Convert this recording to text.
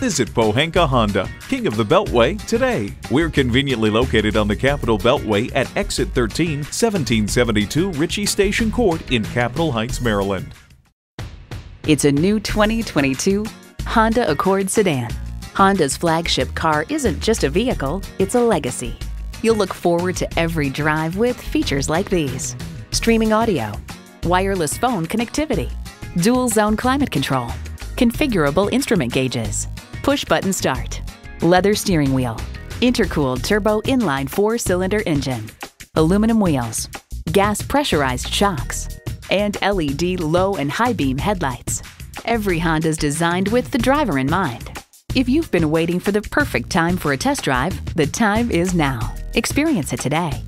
Visit Pohanka Honda, King of the Beltway, today. We're conveniently located on the Capitol Beltway at Exit 13, 1772 Ritchie Station Court in Capitol Heights, Maryland. It's a new 2022 Honda Accord sedan. Honda's flagship car isn't just a vehicle, it's a legacy. You'll look forward to every drive with features like these streaming audio, wireless phone connectivity, dual zone climate control, configurable instrument gauges, push button start, leather steering wheel, intercooled turbo inline four cylinder engine, aluminum wheels, gas pressurized shocks, and LED low and high beam headlights. Every Honda's designed with the driver in mind. If you've been waiting for the perfect time for a test drive, the time is now. Experience it today.